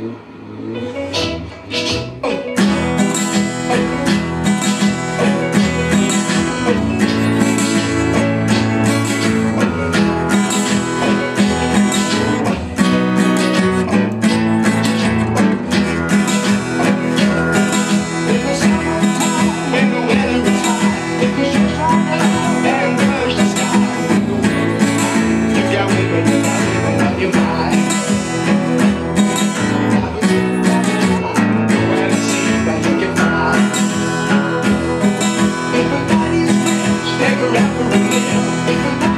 viu? Yeah.